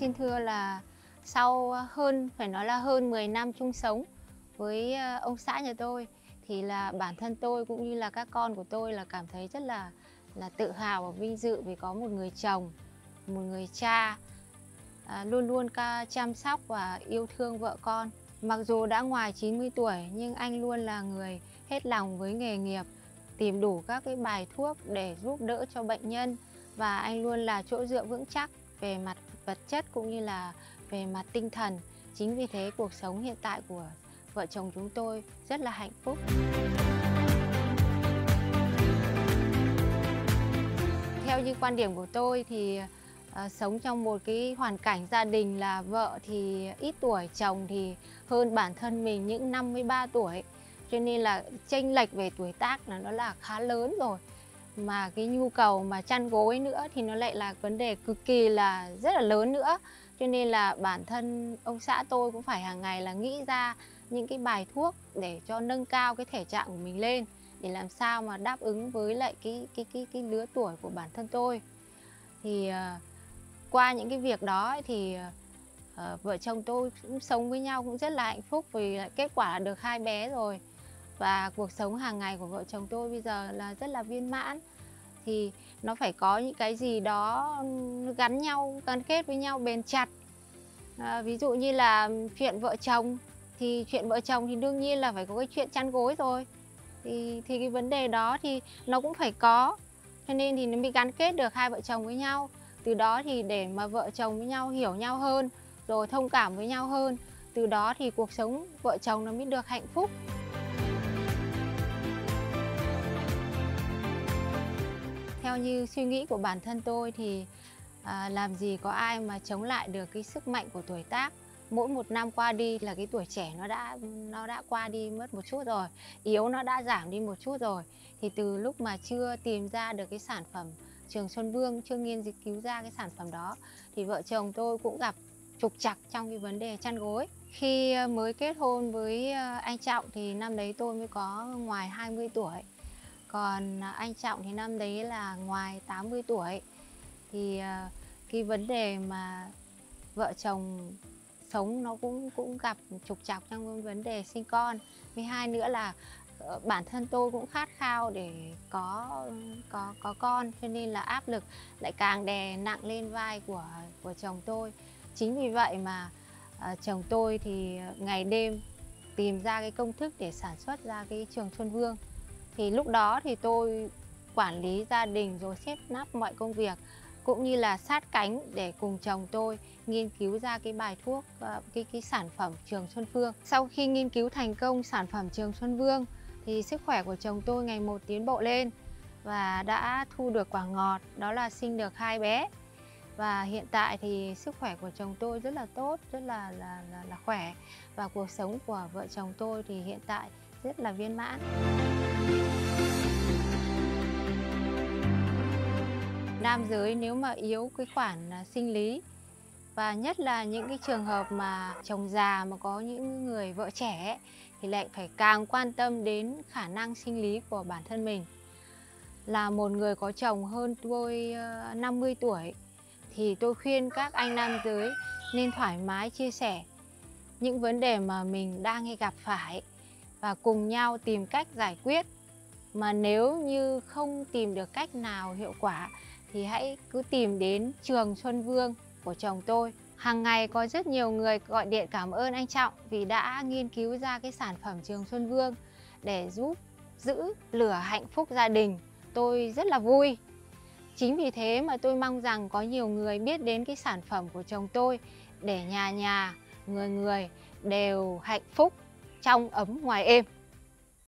xin thưa là sau ờ, hơn phải nói là hơn 10 năm chung sống với ờ, ông xã nhà tôi thì là bản thân tôi cũng như là các con của tôi là cảm thấy rất là là tự hào và vinh dự vì có một người chồng, một người cha à, luôn luôn ca chăm sóc và yêu thương vợ con. Mặc dù đã ngoài 90 tuổi nhưng anh luôn là người hết lòng với nghề nghiệp, tìm đủ các cái bài thuốc để giúp đỡ cho bệnh nhân và anh luôn là chỗ dựa vững chắc về mặt vật chất cũng như là về mặt tinh thần. Chính vì thế cuộc sống hiện tại của vợ chồng chúng tôi rất là hạnh phúc. Theo như quan điểm của tôi thì uh, sống trong một cái hoàn cảnh gia đình là vợ thì ít tuổi, chồng thì hơn bản thân mình những 53 tuổi. Cho nên là chênh lệch về tuổi tác là nó là khá lớn rồi mà cái nhu cầu mà chăn gối nữa thì nó lại là vấn đề cực kỳ là rất là lớn nữa. Cho nên là bản thân ông xã tôi cũng phải hàng ngày là nghĩ ra những cái bài thuốc để cho nâng cao cái thể trạng của mình lên để làm sao mà đáp ứng với lại cái cái cái cái lứa tuổi của bản thân tôi. Thì uh, qua những cái việc đó thì uh, vợ chồng tôi cũng sống với nhau cũng rất là hạnh phúc vì kết quả là được hai bé rồi và cuộc sống hàng ngày của vợ chồng tôi bây giờ là rất là viên mãn. Thì nó phải có những cái gì đó gắn nhau gắn kết với nhau bền chặt. À, ví dụ như là chuyện vợ chồng thì chuyện vợ chồng thì đương nhiên là phải có cái chuyện chăn gối rồi. Thì thì cái vấn đề đó thì nó cũng phải có. Cho nên thì nó mới gắn kết được hai vợ chồng với nhau. Từ đó thì để mà vợ chồng với nhau hiểu nhau hơn rồi thông cảm với nhau hơn từ đó thì cuộc sống vợ chồng nó mới được hạnh phúc. Theo như suy nghĩ của bản thân tôi thì à, làm gì có ai mà chống lại được cái sức mạnh của tuổi tác. Mỗi một năm qua đi là cái tuổi trẻ nó đã nó đã qua đi mất một chút rồi yếu nó đã giảm đi một chút rồi. Thì từ lúc mà chưa tìm ra được cái sản phẩm trường Xuân Vương chưa nghiên cứu ra cái sản phẩm đó thì vợ chồng tôi cũng gặp trục trặc trong cái vấn đề chăn gối. Khi mới kết hôn với à, anh Trọng thì năm đấy tôi mới có ngoài 20 tuổi còn à, anh Trọng thì năm đấy là ngoài 80 tuổi. Thì à, cái vấn đề mà vợ chồng sống nó cũng cũng gặp trục trặc trong vấn đề sinh con. Với hai nữa là ờ, bản thân tôi cũng khát khao để có có có con cho nên là áp lực lại càng đè nặng lên vai của của chồng tôi. Chính vì vậy mà uh, chồng tôi thì ngày đêm tìm ra cái công thức để sản xuất ra cái trường Xuân Vương thì lúc đó thì tôi quản lý gia đình rồi xếp nắp mọi công việc cũng như là sát cánh để cùng chồng tôi nghiên cứu ra cái bài thuốc ờ, cái cái sản phẩm Trường Xuân Phương. Sau khi nghiên cứu thành công sản phẩm Trường Xuân Vương thì sức khỏe của chồng tôi ngày một tiến bộ lên và đã thu được quả ngọt đó là sinh được hai bé và hiện tại thì sức khỏe của chồng tôi rất là tốt rất là là là, là khỏe và cuộc sống của vợ chồng tôi thì hiện tại rất là viên mãn. Nam giới nếu mà yếu cái khoản à, sinh lý và nhất là những cái trường hợp mà chồng già mà có những người vợ trẻ thì lại phải càng quan tâm đến khả năng sinh lý của bản thân mình. Là một người có chồng hơn tôi ờ, 50 tuổi thì tôi khuyên các anh nam giới nên thoải mái chia sẻ những vấn đề mà mình đang hay gặp phải và cùng nhau tìm cách giải quyết mà nếu như không tìm được cách nào hiệu quả thì hãy cứ tìm đến trường Xuân Vương của chồng tôi. Hàng ngày có rất nhiều người gọi điện cảm ơn anh Trọng vì đã nghiên cứu ra cái sản phẩm trường Xuân Vương để giúp giữ lửa hạnh phúc gia đình. Tôi rất là vui. Chính vì thế mà tôi mong rằng có nhiều người biết đến cái sản phẩm của chồng tôi để nhà nhà, người người đều hạnh phúc trong ấm ngoài êm.